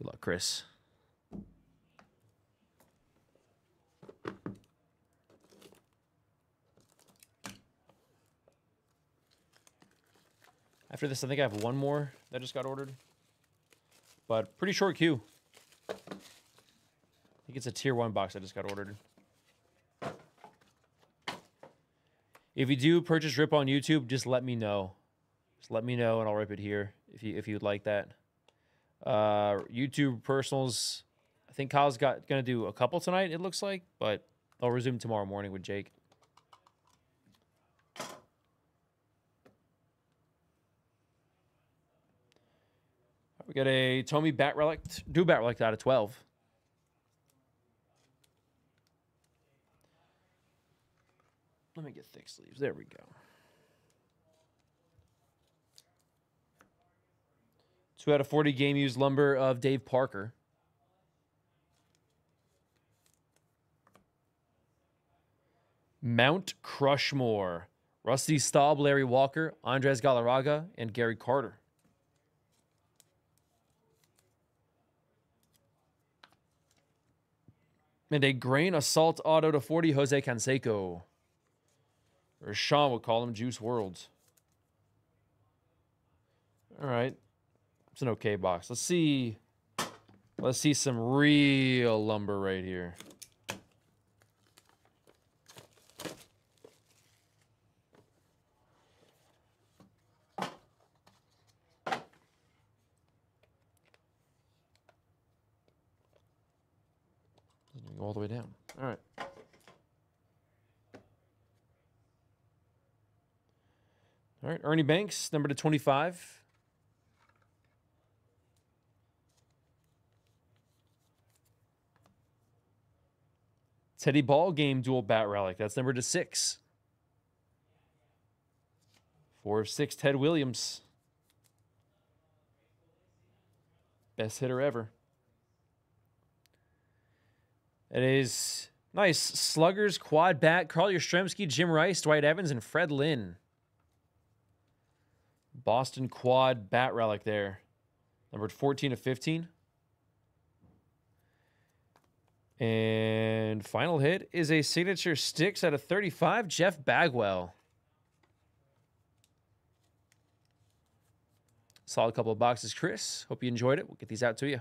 Good luck, Chris. After this, I think I have one more that just got ordered. But pretty short queue. I think it's a tier one box that just got ordered. If you do purchase Rip on YouTube, just let me know. Just let me know and I'll rip it here if you if you'd like that. Uh, YouTube personals. I think Kyle's got gonna do a couple tonight. It looks like, but I'll resume tomorrow morning with Jake. We got a Tommy Bat Relic, do Bat Relic out of 12. Let me get thick sleeves. There we go. Two out of 40 game used lumber of Dave Parker. Mount Crushmore. Rusty Staub, Larry Walker, Andres Galarraga, and Gary Carter. And a grain assault auto to 40, Jose Canseco. Or Sean would call him Juice Worlds. All right. It's an okay box. Let's see. Let's see some real lumber right here. Go all the way down. All right. All right, Ernie Banks, number to 25. Teddy Ballgame dual bat relic. That's number to six. Four of six, Ted Williams. Best hitter ever. It is nice. Sluggers, quad bat, Carl Yastrzemski, Jim Rice, Dwight Evans, and Fred Lynn. Boston quad bat relic there. Numbered 14 of 15. And final hit is a signature sticks out of 35, Jeff Bagwell. Solid couple of boxes, Chris. Hope you enjoyed it. We'll get these out to you.